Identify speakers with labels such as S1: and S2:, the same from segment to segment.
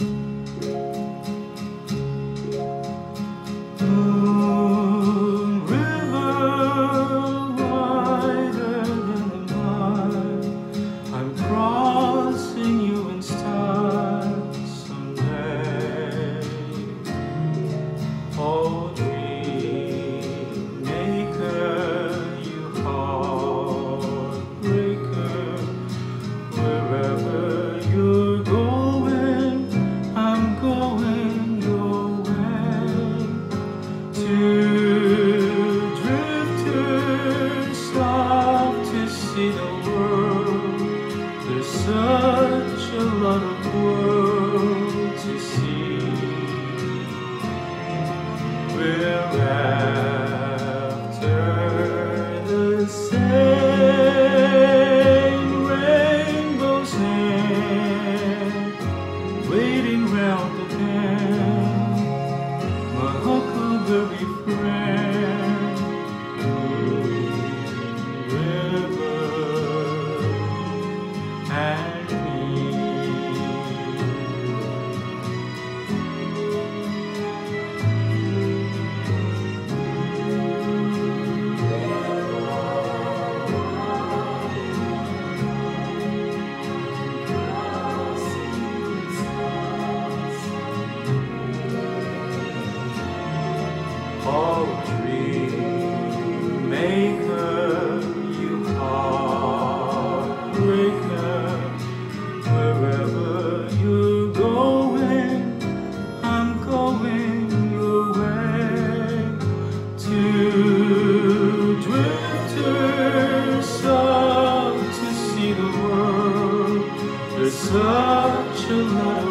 S1: Moon There's such a lot of world such a lot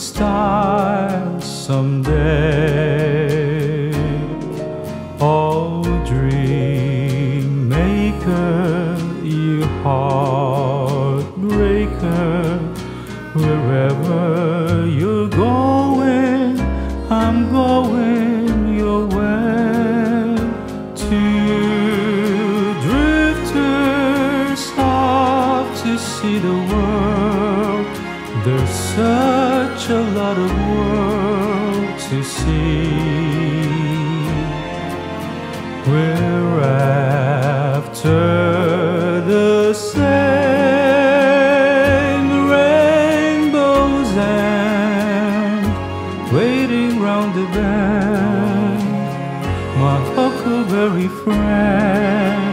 S1: style someday. Oh, dream maker, you heartbreaker. Wherever you're going, I'm going your way. Two drifters off to see the world. There's such a lot of world to see. We're after the same rainbow's end, waiting round the bend. My huckleberry friend,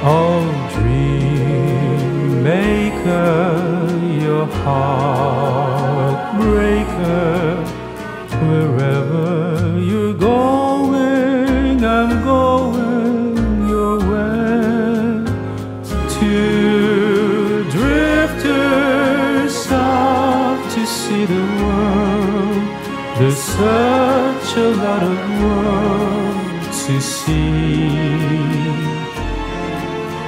S1: Oh, dream maker, your heartbreaker. Wherever you're going, I'm going your way. Two drifters off to see the world. There's such a lot of world to see.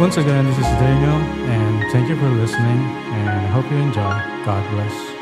S1: Once again, this is Daniel, and thank you for listening, and I hope you enjoy. God bless.